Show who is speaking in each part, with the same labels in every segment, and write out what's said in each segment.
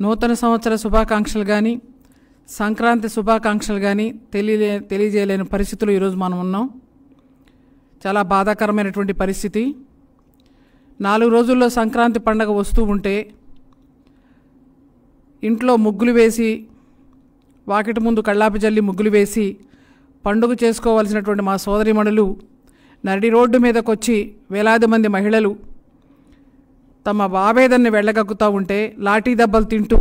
Speaker 1: నూతన సంవత్సర శుభాకాంక్షలు కానీ సంక్రాంతి శుభాకాంక్షలు కానీ తెలియలే తెలియజేయలేని పరిస్థితులు ఈరోజు మనం ఉన్నాం. చాలా బాధాకరమైనటువంటి పరిస్థితి. నాలుగు రోజుల్లో సంక్రాంతి పండగ వస్తూ ఉంటే ఇంట్లో ముగ్గులు వేసి వాకిటి ముందు కళ్ళాపి జల్లి ముగ్గులు వేసి పండుగ చేసుకోవాల్సినటువంటి మా సోదరిమణులు నడి రోడ్డు మీదకొచ్చి వేలాది మంది మహిళలు తమ ఆవేదనని వెళ్ళగక్కుతూ ఉంటే లాఠీ దెబ్బలు తింటూ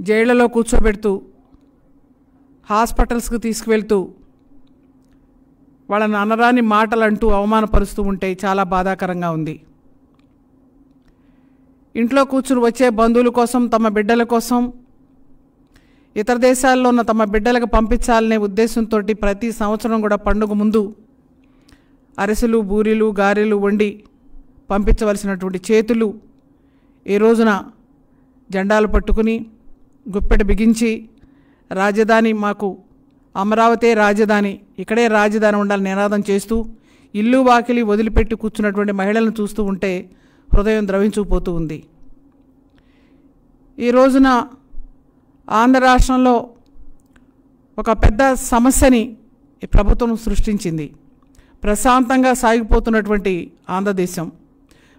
Speaker 1: జైళ్ళలో కూర్చోబెడుతూ హాస్పిటల్స్కి తీసుకువెళ్తూ వాళ్ళని అనరాని మాటలు అంటూ అవమానపరుస్తూ ఉంటే చాలా బాధాకరంగా ఉంది. ఇంట్లో కూర్చుని వచ్చే బంధువుల కోసం తమ బిడ్డల కోసం ఇతర దేశాల్లో ఉన్న తమ బిడ్డలకు పంపించాలనే ఉద్దేశంతో ప్రతి సంవత్సరం కూడా పండుగ ముందు అరిసెలు బూరెలు గారెలు వండి పంపించవలసినటువంటి చేతులు ఈ రోజున జెండాలు పట్టుకుని గుప్పెట బిగించి రాజధాని మాకు అమరావతే రాజధాని ఇక్కడే రాజధాని ఉండాలని నినాదం చేస్తూ ఇల్లు వాకిలి వదిలిపెట్టి కూర్చున్నటువంటి మహిళలను చూస్తూ ఉంటే హృదయం ద్రవించుకుపోతూ ఉంది. ఈ రోజున ఆంధ్ర రాష్ట్రంలో ఒక పెద్ద సమస్యని ప్రభుత్వం సృష్టించింది. ప్రశాంతంగా సాగిపోతున్నటువంటి ఆంధ్రదేశం.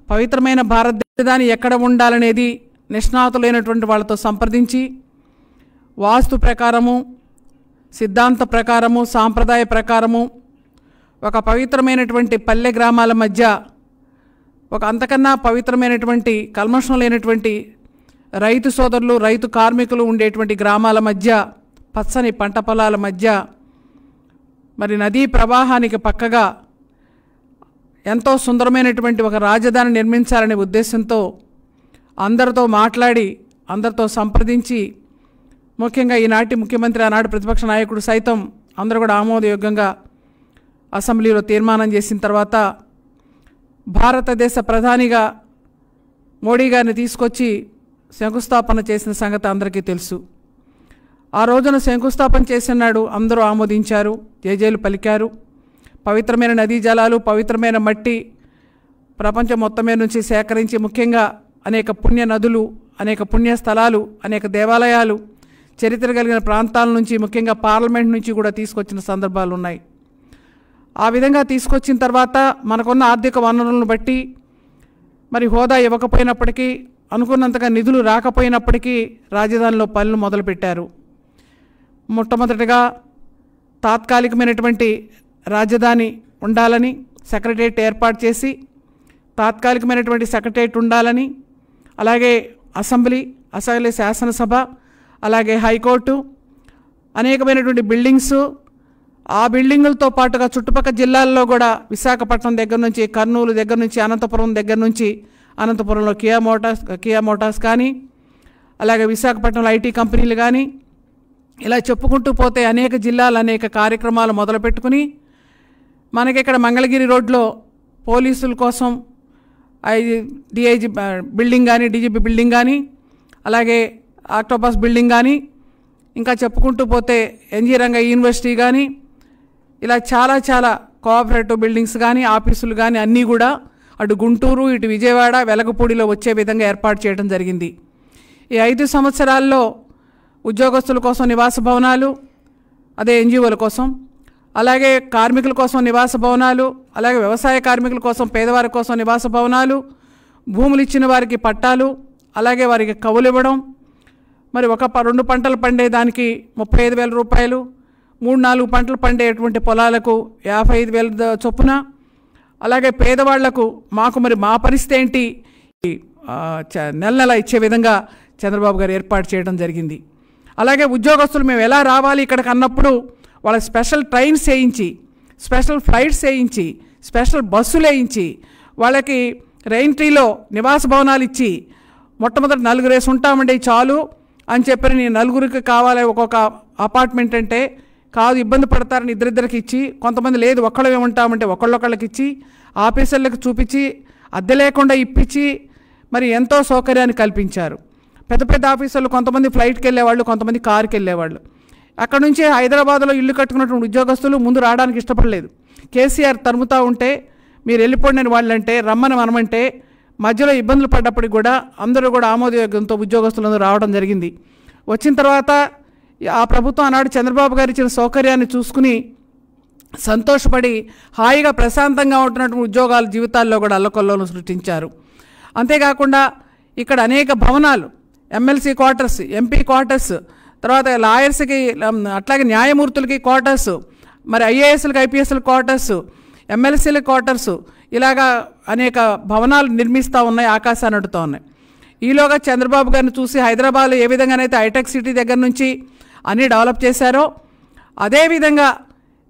Speaker 1: పవిత్రమైన భారతదేశాన్ని ఎక్కడ ఉండాలనేది నిష్ణాతులైనటువంటి వాళ్ళతో సంప్రదించి వాస్తు ప్రకారము సిద్ధాంత ప్రకారము సాంప్రదాయ ప్రకారము ఒక పవిత్రమైనటువంటి పల్లె గ్రామాల మధ్య ఒక అంతకన్నా పవిత్రమైనటువంటి కల్మషం లేనటువంటి రైతు సోదరులు రైతు కార్మికులు ఉండేటువంటి గ్రామాల మధ్య పచ్చని పంట పొలాల మధ్య మరి నదీ ప్రవాహానికి పక్కగా ఎంతో సుందరమైనటువంటి ఒక రాజధాని నిర్మించాలనే ఉద్దేశంతో అందరితో మాట్లాడి అందరితో సంప్రదించి ముఖ్యంగా ఈనాటి ముఖ్యమంత్రి ఆనాడు ప్రతిపక్ష నాయకుడు సైతం అందరూ కూడా ఆమోదయోగ్యంగా అసెంబ్లీలో తీర్మానం చేసిన తర్వాత భారతదేశ ప్రధానిగా మోడీ గారిని తీసుకొచ్చి శంకుస్థాపన చేసిన సంగతి అందరికీ తెలుసు. ఆ రోజున శంకుస్థాపన చేసినాడు అందరూ ఆమోదించారు జేజేలు పలికారు. పవిత్రమైన నదీ జలాలు పవిత్రమైన మట్టి ప్రపంచం మొత్తం మీద నుంచి సేకరించి ముఖ్యంగా అనేక పుణ్య నదులు అనేక పుణ్య స్థలాలు అనేక దేవాలయాలు చరిత్ర కలిగిన ప్రాంతాల నుంచి ముఖ్యంగా పార్లమెంట్ నుంచి కూడా తీసుకొచ్చిన సందర్భాలు ఉన్నాయి. ఆ విధంగా తీసుకొచ్చిన తర్వాత మనకున్న ఆర్థిక వనరులను బట్టి మరి హోదా ఇవ్వకపోయినప్పటికీ అనుకున్నంతగా నిధులు రాకపోయినప్పటికీ రాజధానిలో పనులు మొదలుపెట్టారు. మొట్టమొదటిగా తాత్కాలికమైనటువంటి రాజధాని ఉండాలని సెక్రటరేట్ ఏర్పాటు చేసి తాత్కాలికమైనటువంటి సెక్రటరియట్ ఉండాలని అలాగే అసెంబ్లీ అసెంబ్లీ శాసనసభ అలాగే హైకోర్టు అనేకమైనటువంటి బిల్డింగ్స్ ఆ బిల్డింగులతో పాటుగా చుట్టుపక్కల జిల్లాల్లో కూడా విశాఖపట్నం దగ్గర నుంచి కర్నూలు దగ్గర నుంచి అనంతపురం దగ్గర నుంచి అనంతపురంలో కియా మోటార్స్ కియా మోటార్స్ కానీ అలాగే విశాఖపట్నంలో ఐటీ కంపెనీలు కానీ ఇలా చెప్పుకుంటూ పోతే అనేక జిల్లాలు అనేక కార్యక్రమాలు మొదలుపెట్టుకుని మనకి ఇక్కడ మంగళగిరి రోడ్లో పోలీసుల కోసం ఐ డిఐజీ బిల్డింగ్ కానీ డీజీపీ బిల్డింగ్ కానీ అలాగే ఆక్టోపస్ బిల్డింగ్ కానీ ఇంకా చెప్పుకుంటూ పోతే ఎన్జీ రంగ యూనివర్సిటీ కానీ ఇలా చాలా చాలా కోఆపరేటివ్ బిల్డింగ్స్ కానీ ఆఫీసులు కానీ అన్నీ కూడా అటు గుంటూరు ఇటు విజయవాడ వెలగపూడిలో వచ్చే విధంగా ఏర్పాటు చేయడం జరిగింది. ఈ ఐదు సంవత్సరాల్లో ఉద్యోగస్తుల కోసం నివాస భవనాలు అదే ఎన్జిఓల కోసం అలాగే కార్మికుల కోసం నివాస భవనాలు అలాగే వ్యవసాయ కార్మికుల కోసం పేదవారి కోసం నివాస భవనాలు భూములు ఇచ్చిన వారికి పట్టాలు అలాగే వారికి కవులు ఇవ్వడం. మరి ఒక రెండు పంటలు పండేదానికి ముప్పై ఐదు వేల రూపాయలు మూడు నాలుగు పంటలు పండేటువంటి పొలాలకు యాభై ఐదు వేల చొప్పున. అలాగే పేదవాళ్ళకు మాకు మరి మా పరిస్థితి ఏంటి? చ- నెల నెల ఇచ్చే విధంగా చంద్రబాబు గారు ఏర్పాటు చేయడం జరిగింది. అలాగే ఉద్యోగస్తులు మేము ఎలా రావాలి ఇక్కడికి అన్నప్పుడు వాళ్ళకి స్పెషల్ ట్రైన్స్ వేయించి స్పెషల్ ఫ్లైట్స్ వేయించి స్పెషల్ బస్సులు వేయించి వాళ్ళకి రెయిన్ ట్రీలో నివాస భవనాలు ఇచ్చి మొట్టమొదటి నలుగురు వేసి ఉంటామండి చాలు అని చెప్పి నేను నలుగురికి కావాలి ఒక్కొక్క అపార్ట్మెంట్ అంటే కాదు ఇబ్బంది పడతారని ఇద్దరిద్దరికి ఇచ్చి కొంతమంది లేదు ఒక్కళ్ళమే ఉంటామంటే ఒకళ్ళొకళ్ళకి ఇచ్చి ఆఫీసర్లకు చూపించి అద్దె లేకుండా ఇప్పించి మరి ఎంతో సౌకర్యాన్ని కల్పించారు. పెద్ద పెద్ద ఆఫీసర్లు కొంతమంది ఫ్లైట్కి వెళ్ళేవాళ్ళు కొంతమంది కారుకి వెళ్ళేవాళ్ళు. అక్కడ నుంచే హైదరాబాద్లో ఇల్లు కట్టుకున్నటువంటి ఉద్యోగస్తులు ముందు రావడానికి ఇష్టపడలేదు. కేసీఆర్ తరుముతా ఉంటే మీరు వెళ్ళిపోండి వాళ్ళంటే రమ్మని మనమంటే మధ్యలో ఇబ్బందులు పడ్డప్పటికి కూడా అందరూ కూడా ఆమోదయోగ్యంతో ఉద్యోగస్తులందరూ రావడం జరిగింది. వచ్చిన తర్వాత ఆ ప్రభుత్వం ఆనాడు చంద్రబాబు గారు ఇచ్చిన సౌకర్యాన్ని చూసుకుని సంతోషపడి హాయిగా ప్రశాంతంగా ఉంటున్నటువంటి ఉద్యోగాల జీవితాల్లో కూడా అల్లకొల్లోలు సృష్టించారు. అంతేకాకుండా ఇక్కడ అనేక భవనాలు ఎమ్మెల్సీ క్వార్టర్స్ ఎంపీ క్వార్టర్స్ తర్వాత లాయర్స్కి అట్లాగే న్యాయమూర్తులకి క్వార్టర్స్ మరి ఐఏఎస్లకు ఐపీఎస్ల క్వార్టర్స్ ఎమ్మెల్సీల క్వార్టర్స్ ఇలాగా అనేక భవనాలు నిర్మిస్తూ ఉన్నాయి ఆకాశాన్ని అడుతూ ఉన్నాయి ఈలోగా చంద్రబాబు గారిని చూసి హైదరాబాద్లో ఏ విధంగానైతే హైటెక్ సిటీ దగ్గర నుంచి అన్నీ డెవలప్ చేశారో అదేవిధంగా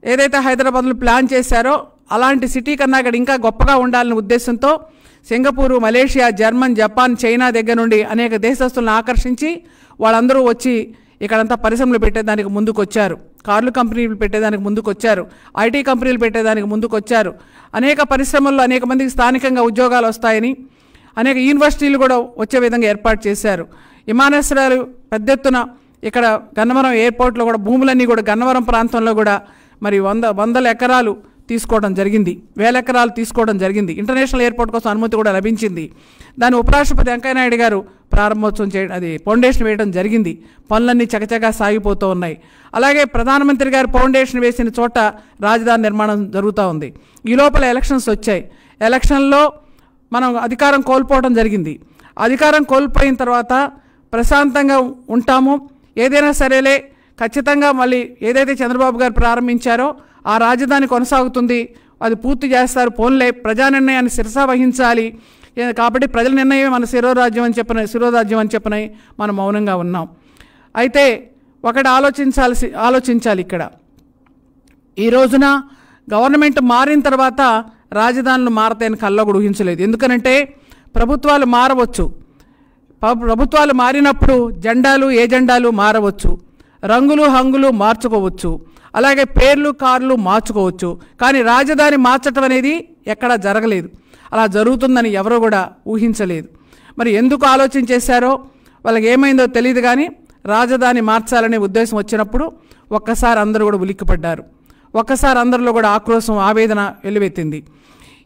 Speaker 1: ఏదైతే హైదరాబాద్లో ప్లాన్ చేశారో అలాంటి సిటీ కన్నా అక్కడ ఇంకా గొప్పగా ఉండాలనే ఉద్దేశంతో Singapore Malaysia German Japan China దగ్గర నుండి అనేక దేశస్తులను ఆకర్షించి వాళ్ళందరూ వచ్చి ఇక్కడంతా పరిశ్రమలు పెట్టేదానికి ముందుకు వచ్చారు కార్లు కంపెనీలు పెట్టేదానికి ముందుకు వచ్చారు ఐటీ కంపెనీలు పెట్టేదానికి ముందుకు వచ్చారు అనేక పరిశ్రమల్లో అనేక మందికి స్థానికంగా ఉద్యోగాలు వస్తాయని అనేక యూనివర్సిటీలు కూడా వచ్చే విధంగా ఏర్పాటు చేశారు. విమానాశ్రయాలు పెద్ద ఎత్తున ఇక్కడ గన్నవరం ఎయిర్పోర్ట్లో కూడా భూములన్నీ కూడా గన్నవరం ప్రాంతంలో కూడా మరి వంద వందల ఎకరాలు తీసుకోవడం జరిగింది. వేల ఎకరాలు తీసుకోవడం జరిగింది. ఇంటర్నేషనల్ ఎయిర్పోర్ట్ కోసం అనుమతి కూడా లభించింది. దాన్ని ఉపరాష్ట్రపతి వెంకయ్యనాయుడు గారు ప్రారంభోత్సవం చేయడం అది ఫౌండేషన్ వేయడం జరిగింది. పనులన్నీ చకచకా సాగిపోతూ ఉన్నాయి. అలాగే ప్రధానమంత్రి గారు ఫౌండేషన్ వేసిన చోట రాజధాని నిర్మాణం జరుగుతూ ఉంది. ఈ లోపల ఎలక్షన్స్ వచ్చాయి. ఎలక్షన్లో మనం అధికారం కోల్పోవడం జరిగింది. అధికారం కోల్పోయిన తర్వాత ప్రశాంతంగా ఉంటాము. ఏదైనా సరేలే ఖచ్చితంగా మళ్ళీ ఏదైతే చంద్రబాబు గారు ప్రారంభించారో ఆ రాజధాని కొనసాగుతుంది. అది పూర్తి చేస్తారు. పోన్లే ప్రజా నిర్ణయాన్ని శిరసా వహించాలి. కాబట్టి ప్రజల నిర్ణయమే మన శిరోరాజ్యం అని చెప్పిన శిరోరాజ్యం అని చెప్పిన మనం మౌనంగా ఉన్నాం. అయితే ఒకటి ఆలోచించాల్సి ఆలోచించాలి ఇక్కడ. ఈ రోజున గవర్నమెంట్ మారిన తర్వాత రాజధానులు మారతాయని కల్లో కూడా ఊహించలేదు. ఎందుకనంటే ప్రభుత్వాలు మారవచ్చు. ప- ప్రభుత్వాలు మారినప్పుడు జెండాలు ఏ జెండాలు మారవచ్చు. రంగులు హంగులు మార్చుకోవచ్చు. అలాగే పేర్లు కార్లు మార్చుకోవచ్చు. కానీ రాజధాని మార్చటం అనేది ఎక్కడా జరగలేదు. అలా జరుగుతుందని ఎవరు కూడా ఊహించలేదు. మరి ఎందుకు ఆలోచన చేశారో వాళ్ళకి ఏమైందో తెలియదు కానీ రాజధాని మార్చాలనే ఉద్దేశం వచ్చినప్పుడు ఒక్కసారి అందరూ కూడా ఉలిక్కిపడ్డారు. ఒక్కసారి అందరిలో కూడా ఆక్రోశం ఆవేదన వెల్లువెత్తింది.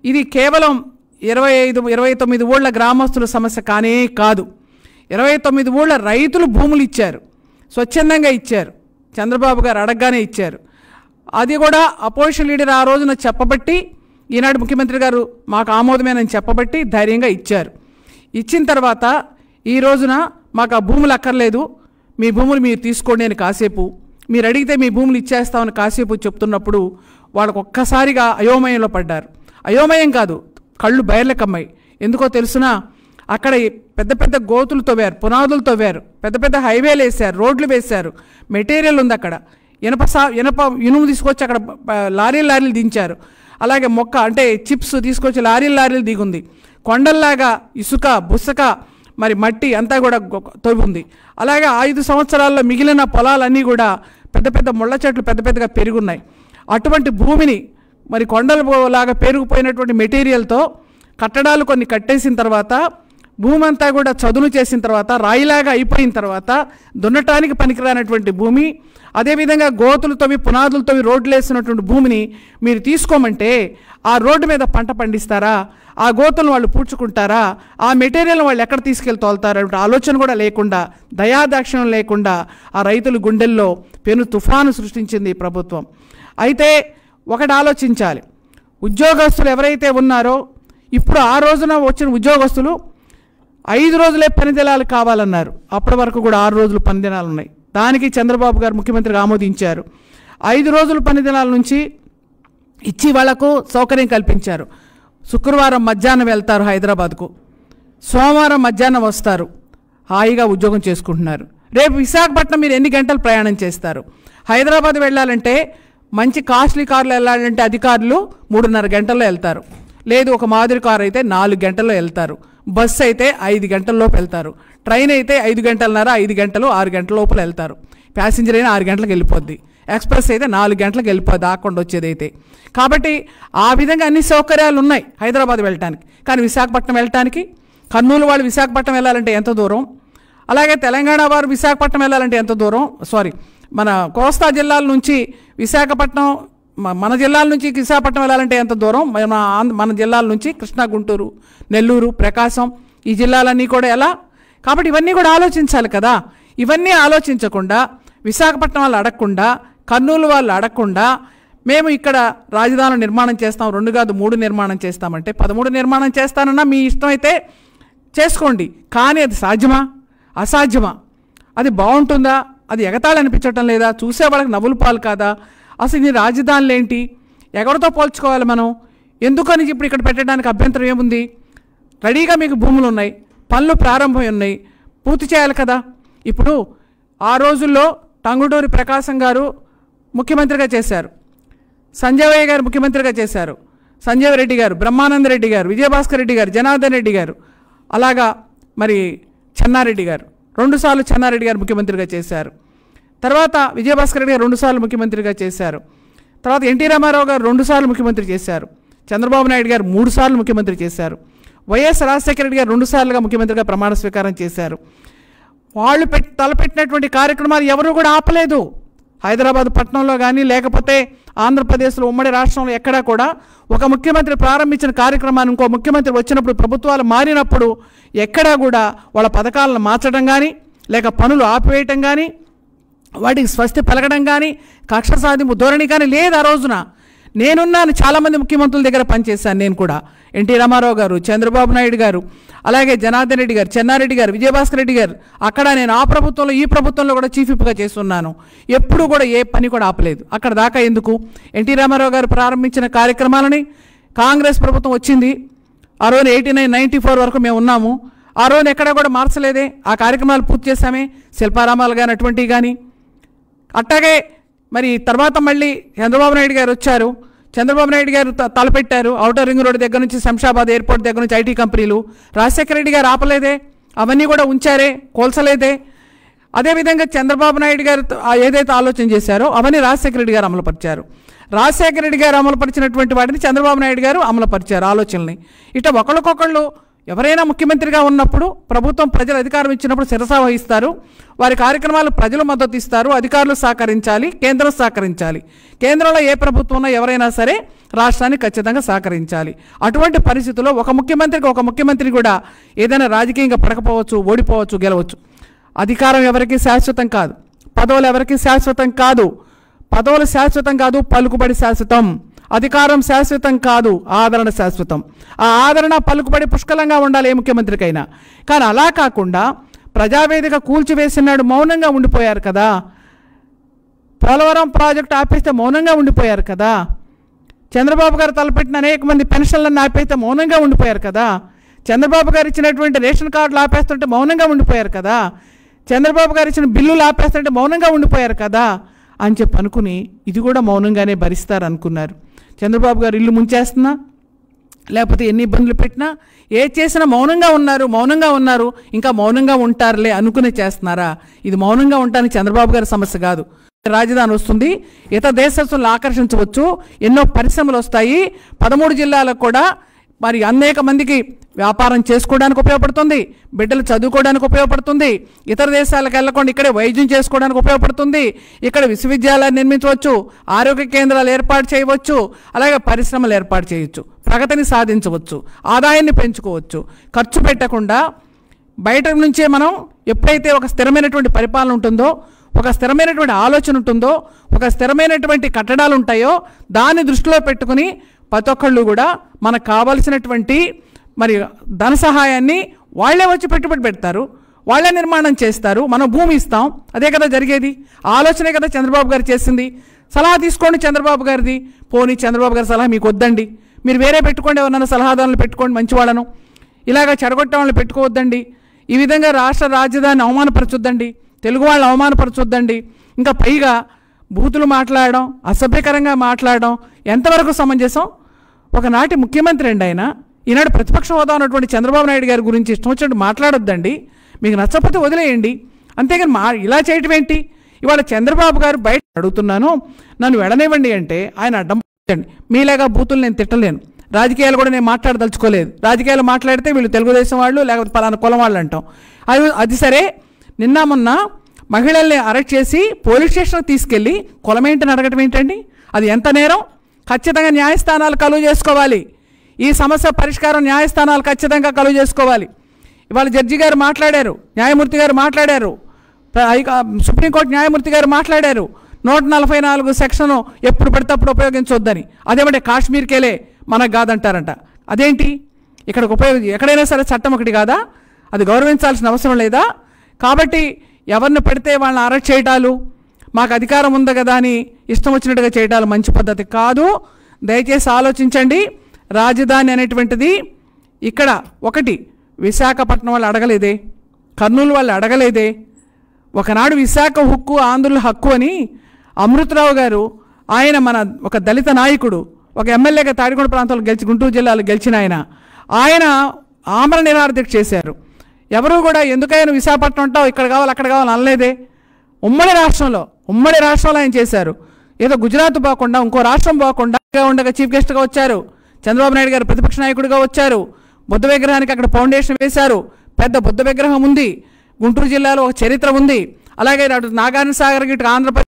Speaker 1: ఇది కేవలం ఇరవై ఐదు ఇరవై తొమ్మిది ఊళ్ళ గ్రామస్తుల సమస్య కానే కాదు. ఇరవై తొమ్మిది ఊళ్ళ రైతులు భూములు ఇచ్చారు. స్వచ్ఛందంగా ఇచ్చారు. చంద్రబాబు గారు అడగగానే ఇచ్చారు. అది కూడా అపోజిషన్ లీడర్ ఆ రోజున చెప్పబట్టి ఈనాడు ముఖ్యమంత్రి గారు మాకు ఆమోదమేనని చెప్పబట్టి ధైర్యంగా ఇచ్చారు. ఇచ్చిన తర్వాత ఈ రోజున మాకు ఆ భూములు అక్కర్లేదు మీ భూములు మీరు తీసుకోండి అని కాసేపు మీరు అడిగితే మీ భూములు ఇచ్చేస్తామని కాసేపు చెప్తున్నప్పుడు వాళ్ళకు ఒక్కసారిగా అయోమయంలో పడ్డారు. అయోమయం కాదు కళ్ళు బయర్లకమ్మాయి ఎందుకో తెలుసునా అక్కడ పెద్ద పెద్ద గోతులు తవ్వారు పునాదులు తవ్వారు పెద్ద పెద్ద హైవేలు వేశారు రోడ్లు వేశారు మెటీరియల్ ఉంది అక్కడ. ఇనప సా ఇనప ఇనుము తీసుకొచ్చి అక్కడ బ- లారీలు లారీలు దించారు. అలాగే మొక్క అంటే చిప్స్ తీసుకొచ్చి లారీలు లారీలు దిగుంది. కొండల్లాగా ఇసుక బుసక మరి మట్టి అంతా కూడా తొవ్వుంది. అలాగే ఐదు సంవత్సరాల్లో మిగిలిన పొలాలన్నీ కూడా పెద్ద పెద్ద ముళ్ళ చెట్లు పెద్ద పెద్దగా పెరుగున్నాయి. అటువంటి భూమిని మరి కొండలు లాగా పెరిగిపోయినటువంటి మెటీరియల్తో కట్టడాలు కొన్ని కట్టేసిన తర్వాత భూమి అంతా కూడా చదును చేసిన తర్వాత రాయిలాగా అయిపోయిన తర్వాత దున్నటానికి పనికిరానటువంటి భూమి అదేవిధంగా గోతులతోవి పునాదులతోవి రోడ్లు వేసినటువంటి భూమిని మీరు తీసుకోమంటే ఆ రోడ్డు మీద పంట పండిస్తారా? ఆ గోతులను వాళ్ళు పూడ్చుకుంటారా? ఆ మెటీరియల్ వాళ్ళు ఎక్కడ తీసుకెళ్ళి తోలుతారు? ఆలోచన కూడా లేకుండా దయాదాక్షిణం లేకుండా ఆ రైతుల గుండెల్లో పెను తుఫాను సృష్టించింది ఈ ప్రభుత్వం. అయితే ఒకటి ఆలోచించాలి. ఉద్యోగస్తులు ఎవరైతే ఉన్నారో ఇప్పుడు ఆ రోజున వచ్చిన ఉద్యోగస్తులు ఐదు రోజులే పని దినాలు కావాలన్నారు. అప్పటి వరకు కూడా ఆరు రోజులు పని దినాలు ఉన్నాయి. దానికి చంద్రబాబు గారు ముఖ్యమంత్రిగా ఆమోదించారు. ఐదు రోజులు పని దినాల నుంచి ఇచ్చి వాళ్ళకు సౌకర్యం కల్పించారు. శుక్రవారం మధ్యాహ్నం వెళ్తారు హైదరాబాద్కు. సోమవారం మధ్యాహ్నం వస్తారు. హాయిగా ఉద్యోగం చేసుకుంటున్నారు. రేపు విశాఖపట్నం మీరు ఎన్ని గంటలు ప్రయాణం చేస్తారు? హైదరాబాద్ వెళ్ళాలంటే మంచి కాస్ట్లీ కార్లు వెళ్ళాలంటే అధికారులు మూడున్నర గంటల్లో వెళ్తారు. లేదు ఒక మాదిరి కారు అయితే నాలుగు గంటల్లో వెళ్తారు. బస్సు అయితే ఐదు గంటల లోపు వెళ్తారు. ట్రైన్ అయితే ఐదు గంటలన్నర ఐదు గంటలు ఆరు గంటల లోపల వెళ్తారు. ప్యాసింజర్ అయినా ఆరు గంటలకు వెళ్ళిపోద్ది. ఎక్స్ప్రెస్ అయితే నాలుగు గంటలకు వెళ్ళిపోద్ది ఆకుండా వచ్చేది అయితే కాబట్టి ఆ విధంగా అన్ని సౌకర్యాలు ఉన్నాయి హైదరాబాద్ వెళ్ళటానికి. కానీ విశాఖపట్నం వెళ్ళటానికి కర్నూలు వాళ్ళు విశాఖపట్నం వెళ్ళాలంటే ఎంత దూరం? అలాగే తెలంగాణ వారు విశాఖపట్నం వెళ్ళాలంటే ఎంత దూరం? సారీ మన కోస్తా జిల్లాల నుంచి విశాఖపట్నం మన జిల్లాల నుంచి విశాఖపట్నం వెళ్ళాలంటే ఎంత దూరం? మన ఆంధ్ర- మన జిల్లాల నుంచి కృష్ణా గుంటూరు నెల్లూరు ప్రకాశం ఈ జిల్లాలన్నీ కూడా ఎలా? కాబట్టి ఇవన్నీ కూడా ఆలోచించాలి కదా. ఇవన్నీ ఆలోచించకుండా విశాఖపట్నం వాళ్ళు అడగకుండా కర్నూలు వాళ్ళు అడగకుండా మేము ఇక్కడ రాజధానులు నిర్మాణం చేస్తాం రెండు కాదు మూడు నిర్మాణం చేస్తామంటే పదమూడు నిర్మాణం చేస్తానన్నా మీ ఇష్టం అయితే చేసుకోండి. కానీ అది సాధ్యమా? అసాధ్యమా? అది బాగుంటుందా? అది ఎగతాళి అనిపించటం లేదా? చూసే వాళ్ళకి నవ్వులు పాలు కాదా? అసలు ఈ రాజధానులు ఏంటి? ఎవరితో పోల్చుకోవాలి మనం? ఎందుకని ఇప్పుడు ఇక్కడ పెట్టడానికి అభ్యంతరం ఏముంది? రెడీగా మీకు భూములు ఉన్నాయి పనులు ప్రారంభమై ఉన్నాయి పూర్తి చేయాలి కదా? ఇప్పుడు ఆ రోజుల్లో టంగుటూరి ప్రకాశం గారు ముఖ్యమంత్రిగా చేశారు. సంజయ్ గారు ముఖ్యమంత్రిగా చేశారు. సంజయ్ రెడ్డి గారు బ్రహ్మానంద రెడ్డి గారు విజయభాస్కర్ రెడ్డి గారు జనార్దన్ రెడ్డి గారు అలాగా మరి చెన్నారెడ్డి గారు. రెండుసార్లు చెన్నారెడ్డి గారు ముఖ్యమంత్రిగా చేశారు. తర్వాత విజయభాస్కర్ రెడ్డి గారు రెండుసార్లు ముఖ్యమంత్రిగా చేశారు. తర్వాత ఎన్టీ రామారావు గారు రెండుసార్లు ముఖ్యమంత్రి చేశారు. చంద్రబాబు నాయుడు గారు మూడుసార్లు ముఖ్యమంత్రి చేశారు. వైఎస్ రాజశేఖర రెడ్డి గారు రెండుసార్లుగా ముఖ్యమంత్రిగా ప్రమాణ స్వీకారం చేశారు. వాళ్ళు పెట్ తలపెట్టినటువంటి కార్యక్రమాలు ఎవరూ కూడా ఆపలేదు. హైదరాబాద్ పట్టణంలో కానీ లేకపోతే ఆంధ్రప్రదేశ్లో ఉమ్మడి రాష్ట్రంలో ఎక్కడా కూడా ఒక ముఖ్యమంత్రి ప్రారంభించిన కార్యక్రమాన్ని ఇంకో ముఖ్యమంత్రి వచ్చినప్పుడు ప్రభుత్వాలు మారినప్పుడు ఎక్కడా కూడా వాళ్ళ పథకాలను మార్చడం కానీ లేక పనులు ఆపివేయటం కానీ వాటికి స్వస్తి పలకడం కానీ కక్ష సాధింపు ధోరణి కానీ లేదు ఆ రోజున. నేనున్నాను చాలామంది ముఖ్యమంత్రుల దగ్గర పనిచేశాను నేను కూడా. ఎన్టీ రామారావు గారు చంద్రబాబు నాయుడు గారు అలాగే జనార్దన్ రెడ్డి గారు చెన్నారెడ్డి గారు విజయభాస్కర్ రెడ్డి గారు అక్కడ నేను ఆ ప్రభుత్వంలో ఈ ప్రభుత్వంలో కూడా చీఫ్ విప్గా చేస్తున్నాను. ఎప్పుడు కూడా ఏ పని కూడా ఆపలేదు. అక్కడ దాకా ఎందుకు? ఎన్టీ రామారావు గారు ప్రారంభించిన కార్యక్రమాలని కాంగ్రెస్ ప్రభుత్వం వచ్చింది. ఆ రోజు ఎయిటీ నైన్ నైంటీ ఫోర్ వరకు మేము ఉన్నాము. ఆ రోజు ఎక్కడ కూడా మార్చలేదే. ఆ కార్యక్రమాలు పూర్తి చేశామే. శిల్పారామాలు కానీ అటువంటివి కానీ అట్టాగే మరి తర్వాత మళ్ళీ చంద్రబాబు నాయుడు గారు వచ్చారు. చంద్రబాబు నాయుడు గారు తలపెట్టారు. ఔటర్ రింగ్ రోడ్ దగ్గర నుంచి శంషాబాద్ ఎయిర్పోర్ట్ దగ్గర నుంచి ఐటీ కంపెనీలు. రాజశేఖర రెడ్డి గారు ఆపలేదే. అవన్నీ కూడా ఉంచారే. కోల్చలేదే. అదేవిధంగా చంద్రబాబు నాయుడు గారు ఏదైతే ఆలోచన చేశారో అవన్నీ రాజశేఖర రెడ్డి గారు అమలుపరిచారు. రాజశేఖర రెడ్డి గారు అమలుపరిచినటువంటి వాటిని చంద్రబాబు నాయుడు గారు అమలుపరిచారు ఆలోచనల్ని. ఇట ఒకళ్ళకొకళ్ళు ఎవరైనా ముఖ్యమంత్రిగా ఉన్నప్పుడు ప్రభుత్వం ప్రజలు అధికారం ఇచ్చినప్పుడు శిరస వహిస్తారు. వారి కార్యక్రమాలు ప్రజలు మద్దతు ఇస్తారు. అధికారులు సహకరించాలి. కేంద్రం సహకరించాలి. కేంద్రంలో ఏ ప్రభుత్వంలో ఎవరైనా సరే రాష్ట్రానికి ఖచ్చితంగా సహకరించాలి. అటువంటి పరిస్థితుల్లో ఒక ముఖ్యమంత్రికి ఒక ముఖ్యమంత్రి కూడా ఏదైనా రాజకీయంగా పడకపోవచ్చు ఓడిపోవచ్చు గెలవచ్చు. అధికారం ఎవరికి శాశ్వతం కాదు. పదవులు ఎవరికి శాశ్వతం కాదు. పదవులు శాశ్వతం కాదు పలుకుబడి శాశ్వతం. అధికారం శాశ్వతం కాదు ఆదరణ శాశ్వతం. ఆ ఆదరణ పలుకుబడి పుష్కలంగా ఉండాలి ఏ ముఖ్యమంత్రికైనా. కానీ అలా కాకుండా ప్రజావేదిక కూల్చివేసినాడు మౌనంగా ఉండిపోయారు కదా. పోలవరం ప్రాజెక్టు ఆపేస్తే మౌనంగా ఉండిపోయారు కదా. చంద్రబాబు గారు తలపెట్టిన అనేక మంది పెన్షన్లను ఆపేస్తే మౌనంగా ఉండిపోయారు కదా. చంద్రబాబు గారు ఇచ్చినటువంటి రేషన్ కార్డులు ఆపేస్తుంటే మౌనంగా ఉండిపోయారు కదా. చంద్రబాబు గారు ఇచ్చిన బిల్లులు ఆపేస్తుంటే మౌనంగా ఉండిపోయారు కదా అని చెప్పి అనుకుని ఇది కూడా మౌనంగానే భరిస్తారు అనుకున్నారు చంద్రబాబు గారు ఇల్లు ముంచేస్తున్నా లేకపోతే ఎన్ని ఇబ్బందులు పెట్టినా ఏ చేసినా మౌనంగా ఉన్నారు మౌనంగా ఉన్నారు ఇంకా మౌనంగా ఉంటారులే అనుకునే చేస్తున్నారా? ఇది మౌనంగా ఉండటానికి చంద్రబాబు గారి సమస్య కాదు. రాజధాని వస్తుంది ఇతర దేశస్తులను ఆకర్షించవచ్చు ఎన్నో పరిశ్రమలు వస్తాయి పదమూడు జిల్లాలకు కూడా మరి అనేక మందికి వ్యాపారం చేసుకోవడానికి ఉపయోగపడుతుంది బిడ్డలు చదువుకోవడానికి ఉపయోగపడుతుంది ఇతర దేశాలకు వెళ్ళకుండా ఇక్కడే వైద్యం చేసుకోవడానికి ఉపయోగపడుతుంది ఇక్కడ విశ్వవిద్యాలయాలు నిర్మించవచ్చు ఆరోగ్య కేంద్రాలు ఏర్పాటు చేయవచ్చు అలాగే పరిశ్రమలు ఏర్పాటు చేయవచ్చు ప్రగతిని సాధించవచ్చు ఆదాయాన్ని పెంచుకోవచ్చు. ఖర్చు పెట్టకుండా బయట నుంచే మనం ఎప్పుడైతే ఒక స్థిరమైనటువంటి పరిపాలన ఉంటుందో ఒక స్థిరమైనటువంటి ఆలోచన ఉంటుందో ఒక స్థిరమైనటువంటి కట్టడాలు ఉంటాయో దాన్ని దృష్టిలో పెట్టుకుని ప్రతి ఒక్కళ్ళు కూడా మనకు కావలసినటువంటి మరి ధన సహాయాన్ని వాళ్ళే వచ్చి పెట్టుబడి పెడతారు వాళ్ళే నిర్మాణం చేస్తారు మనం భూమి ఇస్తాం. అదే కదా జరిగేది. ఆలోచనే కదా చంద్రబాబు గారు చేసింది. సలహా తీసుకోండి చంద్రబాబు గారిది. పోనీ చంద్రబాబు గారి సలహా మీకు వద్దండి. మీరు వేరే పెట్టుకోండి ఎవరన్నా సలహాదారులు పెట్టుకోండి మంచివాళ్ళను. ఇలాగ చెడగొట్టే వాళ్ళని పెట్టుకోవద్దండి. ఈ విధంగా రాష్ట్ర రాజధాని అవమానపరచొద్దండి. తెలుగు వాళ్ళని అవమానపరచొద్దండి. ఇంకా పైగా బూతులు మాట్లాడడం అసభ్యకరంగా మాట్లాడడం ఎంతవరకు సమంజసం? ఒకనాటి ముఖ్యమంత్రి అండి ఆయన ఈనాడు ప్రతిపక్ష హోదా ఉన్నటువంటి చంద్రబాబు నాయుడు గారి గురించి ఇష్టం వచ్చినట్టు మాట్లాడొద్దండి. మీకు నచ్చకపోతే వదిలేయండి. అంతేగాని మా ఇలా చేయటం ఏంటి? ఇవాళ చంద్రబాబు గారు బయట అడుగుతున్నాను నన్ను వెడనివ్వండి అంటే ఆయన అడ్డం మీలాగా బూతులు నేను తిట్టలేను. రాజకీయాలు కూడా నేను మాట్లాడదలుచుకోలేదు. రాజకీయాలు మాట్లాడితే వీళ్ళు తెలుగుదేశం వాళ్ళు లేకపోతే పలానా కులం వాళ్ళు అంటాం. అది అది సరే. నిన్న మొన్న మహిళల్ని అరెస్ట్ చేసి పోలీస్ స్టేషన్కి తీసుకెళ్ళి కులమేంటని అడగటం ఏంటండి? అది ఎంత నేరం? ఖచ్చితంగా న్యాయస్థానాలు కలువ చేసుకోవాలి. ఈ సమస్య పరిష్కారం న్యాయస్థానాలు ఖచ్చితంగా కలువ చేసుకోవాలి. ఇవాళ జడ్జి గారు మాట్లాడారు న్యాయమూర్తి గారు మాట్లాడారు సుప్రీంకోర్టు న్యాయమూర్తి గారు మాట్లాడారు నూట నలభై నాలుగు సెక్షన్ ఎప్పుడు పడితే అప్పుడు ఉపయోగించొద్దని. అదేమంటే కాశ్మీర్కేలే మనకు కాదంటారంట. అదేంటి? ఇక్కడికి ఉపయోగ ఎక్కడైనా సరే చట్టం ఒకటి కాదా? అది గౌరవించాల్సిన అవసరం లేదా? కాబట్టి ఎవరిని పెడితే వాళ్ళని అరెస్ట్ చేయటాలు? మాకు అధికారం ఉంది కదా అని ఇష్టం వచ్చినట్టుగా చేయటాలు మంచి పద్ధతి కాదు. దయచేసి ఆలోచించండి. రాజధాని అనేటువంటిది ఇక్కడ ఒకటి విశాఖపట్నం వాళ్ళు అడగలేదే కర్నూలు వాళ్ళు అడగలేదే. ఒకనాడు విశాఖ హక్కు ఆంధ్రుల హక్కు అని అమృతరావు గారు ఆయన మన ఒక దళిత నాయకుడు ఒక ఎమ్మెల్యేగా తాడికొండ ప్రాంతంలో గెలిచి గుంటూరు జిల్లాలో గెలిచిన ఆయన ఆయన ఆమరణ నిరార్థక చేశారు. ఎవరు కూడా ఎందుకైనా విశాఖపట్నం ఉంటావు ఇక్కడ కావాలి అక్కడ కావాలి అనలేదే. ఉమ్మడి రాష్ట్రంలో ఉమ్మడి రాష్ట్రంలో ఆయన చేశారు. ఏదో గుజరాత్ పోకుండా ఇంకో రాష్ట్రం పోకుండా ఉండగా చీఫ్ గెస్ట్గా వచ్చారు. చంద్రబాబు నాయుడు గారు ప్రతిపక్ష నాయకుడిగా వచ్చారు. బుద్ధ విగ్రహానికి అక్కడ ఫౌండేషన్ వేశారు. పెద్ద బుద్ధ విగ్రహం ఉంది. గుంటూరు జిల్లాలో ఒక చరిత్ర ఉంది. అలాగే నాగార్జున సాగర్ ఇటు ఆంధ్రప్రదేశ్